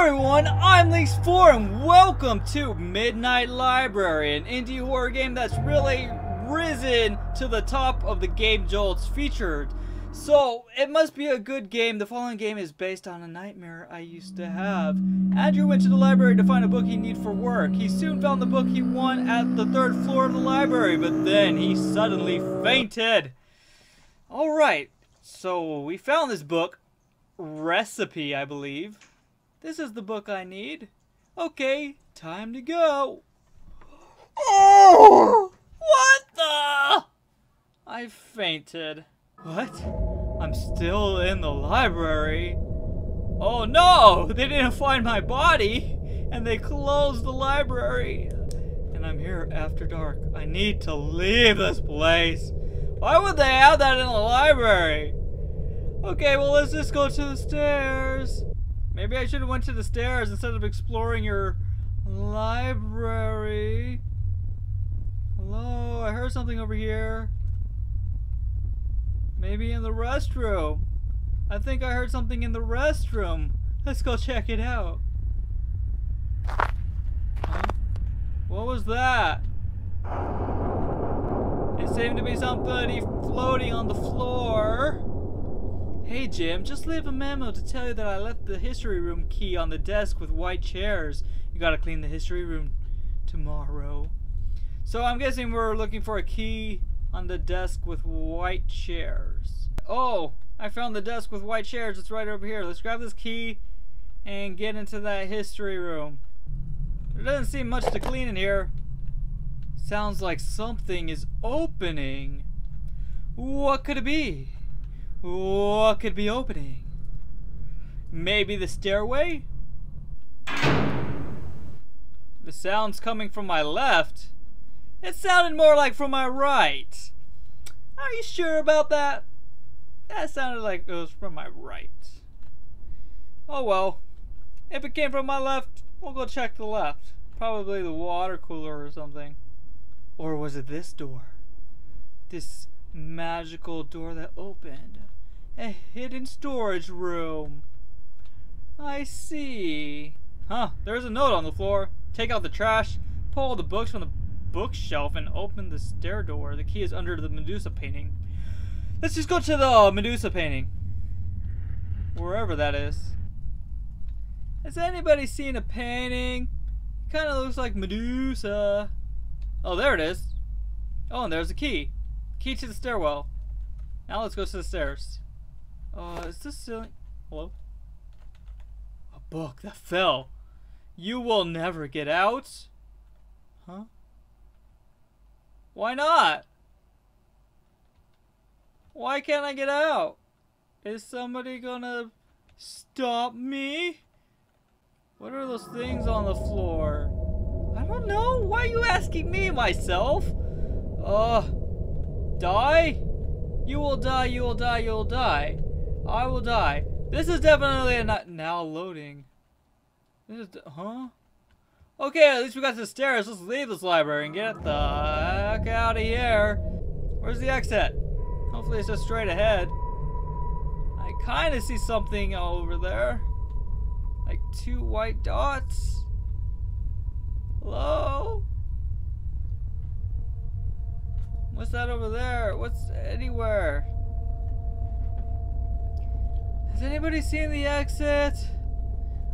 everyone, I'm LiNX 4 and welcome to Midnight Library, an indie horror game that's really risen to the top of the Game Jolts featured. So, it must be a good game. The following game is based on a nightmare I used to have. Andrew went to the library to find a book he needed for work. He soon found the book he wanted at the third floor of the library, but then he suddenly fainted. Alright, so we found this book. Recipe, I believe. This is the book I need. Okay, time to go. Oh! What the? I fainted. What? I'm still in the library. Oh no! They didn't find my body! And they closed the library! And I'm here after dark. I need to leave this place! Why would they have that in the library? Okay, well let's just go to the stairs. Maybe I should have went to the stairs instead of exploring your library. Hello, I heard something over here. Maybe in the restroom. I think I heard something in the restroom. Let's go check it out. Huh? What was that? It seemed to be somebody floating on the floor. Hey Jim, just leave a memo to tell you that I left the history room key on the desk with white chairs. You gotta clean the history room tomorrow. So I'm guessing we're looking for a key on the desk with white chairs. Oh, I found the desk with white chairs. It's right over here. Let's grab this key and get into that history room. There doesn't seem much to clean in here. Sounds like something is opening. What could it be? What could be opening? Maybe the stairway? The sound's coming from my left. It sounded more like from my right. Are you sure about that? That sounded like it was from my right. Oh well. If it came from my left, we'll go check the left. Probably the water cooler or something. Or was it this door? This magical door that opened. A hidden storage room. I see. Huh, there's a note on the floor. Take out the trash, pull all the books from the bookshelf, and open the stair door. The key is under the Medusa painting. Let's just go to the uh, Medusa painting. Wherever that is. Has anybody seen a painting? Kind of looks like Medusa. Oh, there it is. Oh, and there's a key. Key to the stairwell. Now let's go to the stairs. Uh, is this ceiling? Hello? A book that fell. You will never get out. Huh? Why not? Why can't I get out? Is somebody gonna stop me? What are those things on the floor? I don't know. Why are you asking me myself? Uh, die? You will die, you will die, you will die. I will die. This is definitely a not now loading. This is, huh? Okay, at least we got the stairs. Let's leave this library and get the heck out of here. Where's the exit? Hopefully it's just straight ahead. I kind of see something over there. Like two white dots. Hello? What's that over there? What's anywhere? Has anybody seen the exit?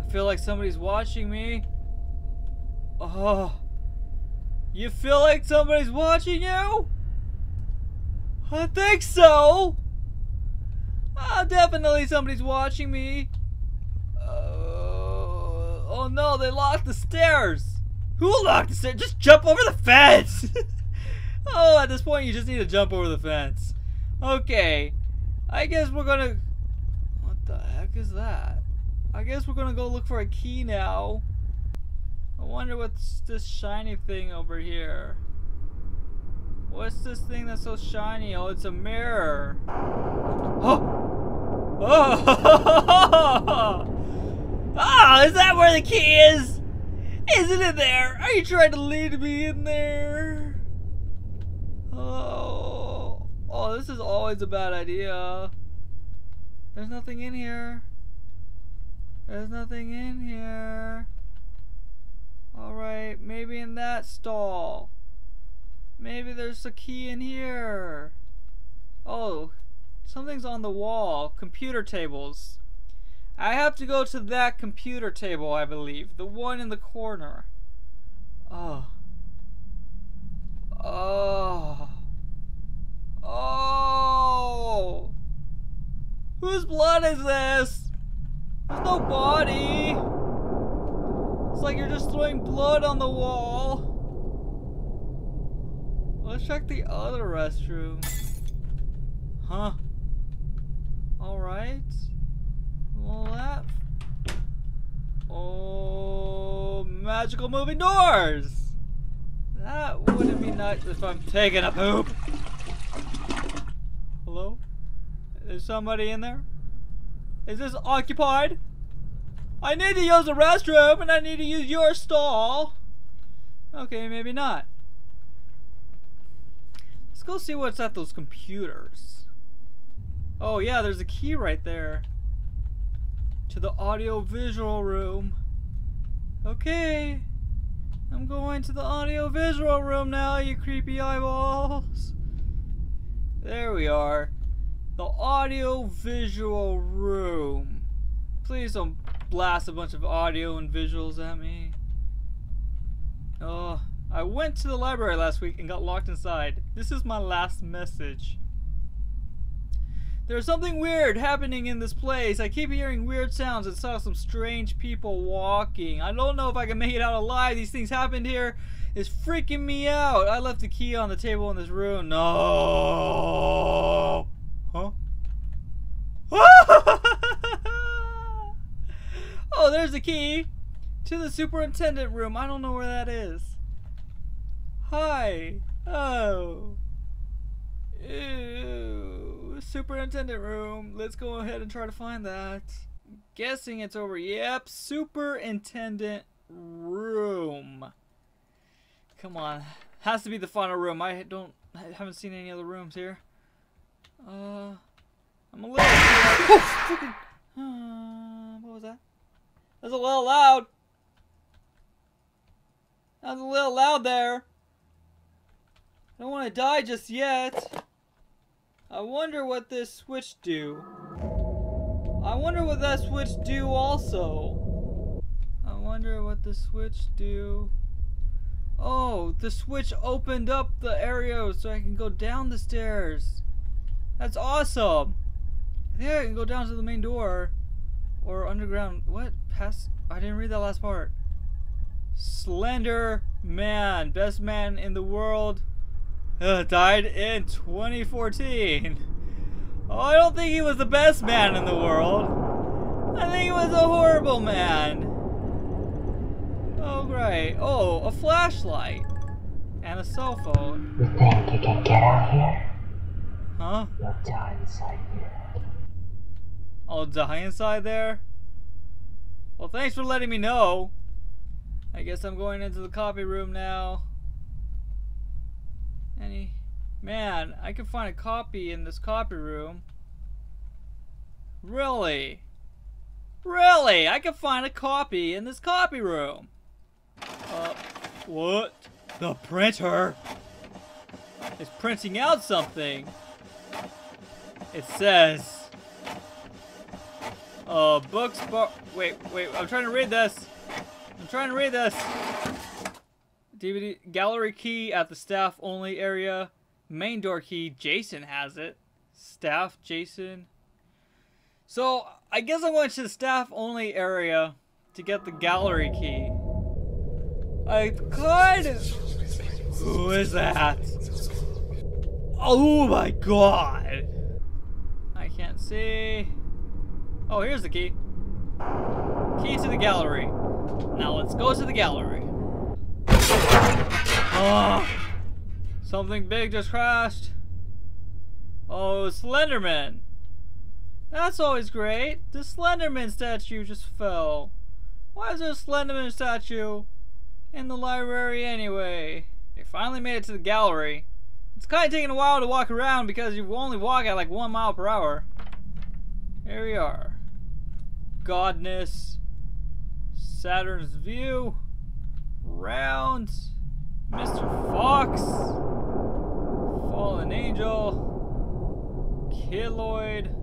I feel like somebody's watching me. Oh. You feel like somebody's watching you? I think so. Oh, definitely somebody's watching me. Uh, oh no, they locked the stairs. Who locked the stairs? Just jump over the fence. oh, at this point, you just need to jump over the fence. Okay. I guess we're gonna... Is that? I guess we're gonna go look for a key now. I wonder what's this shiny thing over here. What's this thing that's so shiny? Oh, it's a mirror. Oh! Oh! Oh, is that where the key is? Isn't it there? Are you trying to lead me in there? Oh, oh, this is always a bad idea. There's nothing in here. There's nothing in here. Alright, maybe in that stall. Maybe there's a key in here. Oh, something's on the wall. Computer tables. I have to go to that computer table, I believe. The one in the corner. Oh. Oh. Whose blood is this? There's no body. It's like you're just throwing blood on the wall. Let's check the other restroom. Huh. Alright. Well, that. Oh, magical moving doors! That wouldn't be nice if I'm taking a poop. Hello? Is somebody in there? Is this occupied? I need to use the restroom and I need to use your stall. Okay, maybe not. Let's go see what's at those computers. Oh yeah, there's a key right there. To the audio visual room. Okay. I'm going to the audio visual room now, you creepy eyeballs. There we are. The audio visual room. Please don't blast a bunch of audio and visuals at me. Oh, I went to the library last week and got locked inside. This is my last message. There's something weird happening in this place. I keep hearing weird sounds and saw some strange people walking. I don't know if I can make it out alive. These things happened here. It's freaking me out. I left the key on the table in this room. No. Oh, there's the key to the superintendent room. I don't know where that is. Hi. Oh. Ew. Superintendent room. Let's go ahead and try to find that. guessing it's over. Yep. Superintendent room. Come on. Has to be the final room. I don't I haven't seen any other rooms here. Uh I'm a little oh, uh, what was that? That's a little loud. That's a little loud there. I don't want to die just yet. I wonder what this switch do. I wonder what that switch do also. I wonder what the switch do. Oh, the switch opened up the area so I can go down the stairs. That's awesome. I think I can go down to the main door. Or underground. What? Past? I didn't read that last part. Slender Man. Best man in the world. Uh, died in 2014. Oh, I don't think he was the best man in the world. I think he was a horrible man. Oh, great. Oh, a flashlight. And a cell phone. You think you can get out here? Huh? You'll die inside here. I'll die inside there? Well, thanks for letting me know. I guess I'm going into the copy room now. Any... Man, I can find a copy in this copy room. Really? Really? I can find a copy in this copy room. Uh, what? The printer is printing out something. It says, uh, books, bar- wait, wait, I'm trying to read this. I'm trying to read this. DVD gallery key at the staff only area. Main door key, Jason has it. Staff, Jason. So, I guess I'm going to the staff only area to get the gallery key. I could. Who is that? Oh my god! I can't see. Oh, here's the key. Key to the gallery. Now let's go to the gallery. Oh, something big just crashed. Oh, Slenderman. That's always great. The Slenderman statue just fell. Why is there a Slenderman statue in the library anyway? They finally made it to the gallery. It's kind of taking a while to walk around because you only walk at like one mile per hour. Here we are. Godness, Saturn's View, Round, Mr. Fox, Fallen Angel, Killoid,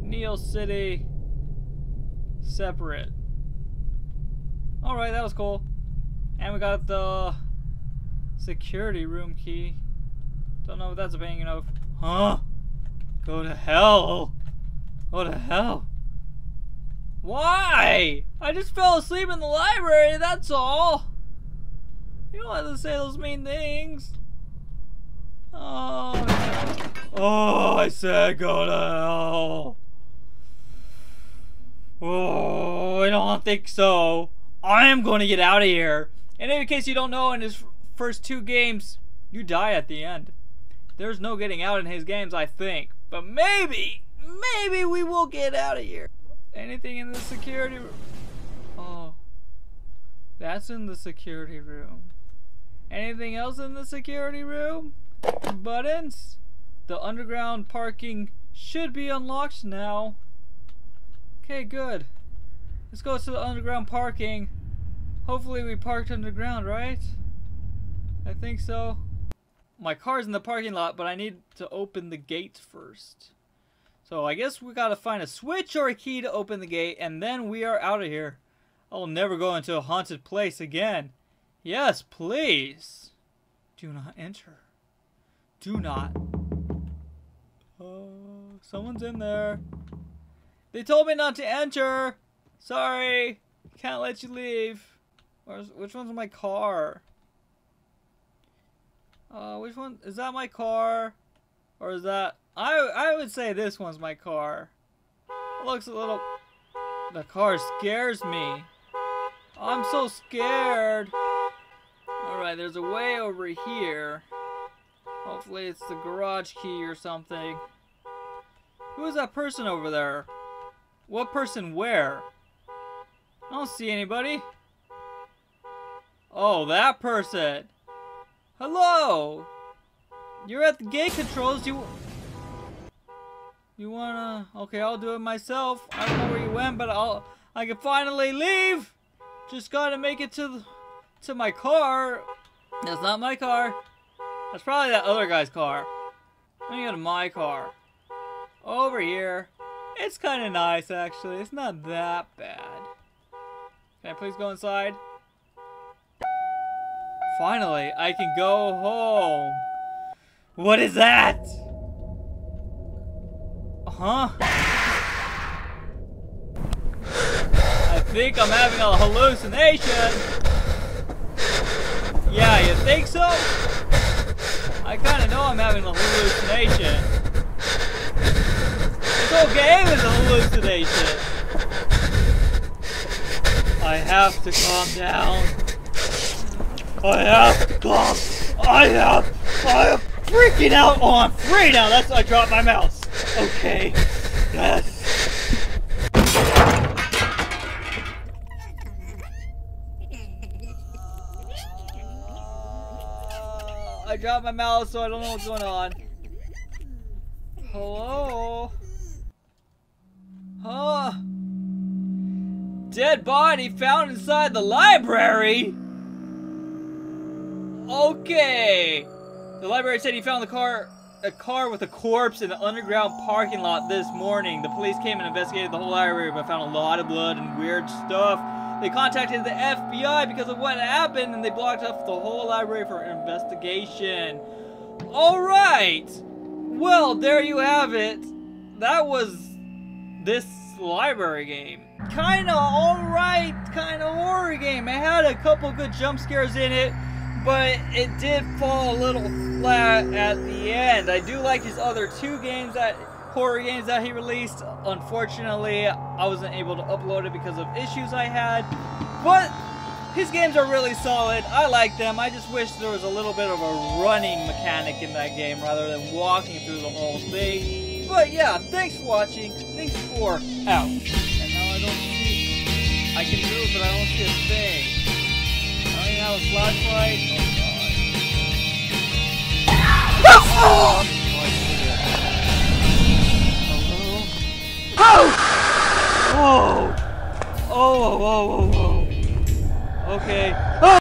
Neil City, Separate. Alright, that was cool. And we got the security room key. Don't know if that's a banging of. Huh? Go to hell. Go to hell. Why? I just fell asleep in the library, that's all. You don't have to say those mean things. Oh, no. oh, I said go to hell. Oh, I don't think so. I am going to get out of here. And in case you don't know, in his first two games, you die at the end. There's no getting out in his games, I think. But maybe, maybe we will get out of here. Anything in the security room? Oh. That's in the security room. Anything else in the security room? Buttons? The underground parking should be unlocked now. Okay, good. Let's go to the underground parking. Hopefully we parked underground, right? I think so. My car's in the parking lot, but I need to open the gate first. So I guess we gotta find a switch or a key to open the gate, and then we are out of here. I'll never go into a haunted place again. Yes, please. Do not enter. Do not. Oh, someone's in there. They told me not to enter. Sorry. Can't let you leave. Where's, which one's my car? Uh, which one? Is that my car? Or is that... I, I would say this one's my car. Looks a little... The car scares me. I'm so scared. Alright, there's a way over here. Hopefully it's the garage key or something. Who is that person over there? What person where? I don't see anybody. Oh, that person. Hello! You're at the gate controls. You... You wanna... Okay, I'll do it myself. I don't know where you went, but I'll... I can finally leave! Just gotta make it to the, to my car. That's not my car. That's probably that other guy's car. Let me go to my car. Over here. It's kind of nice, actually. It's not that bad. Can I please go inside? Finally, I can go home. What is that? Huh? I think I'm having a hallucination. Yeah, you think so? I kind of know I'm having a hallucination. This whole game is a hallucination. I have to calm down. I have to calm. I have. I am freaking out. Oh, I'm free now. That's. Why I dropped my mouse. Okay. Yes. I dropped my mouse, so I don't know what's going on. Hello? Huh? Dead body found inside the library? Okay. The library said he found the car a car with a corpse in the underground parking lot this morning. The police came and investigated the whole library but found a lot of blood and weird stuff. They contacted the FBI because of what happened and they blocked off the whole library for investigation. Alright! Well, there you have it. That was this library game. Kinda alright, kinda horror game. It had a couple good jump scares in it, but it did fall a little at the end. I do like his other two games that horror games that he released. Unfortunately, I wasn't able to upload it because of issues I had. But his games are really solid. I like them. I just wish there was a little bit of a running mechanic in that game rather than walking through the whole thing. But yeah, thanks for watching. Thanks for out. And now I don't see. I can move, but I don't see a thing. I don't even have a flashlight. Oh god. Oh! Oh, whoa, whoa, whoa, whoa. Okay.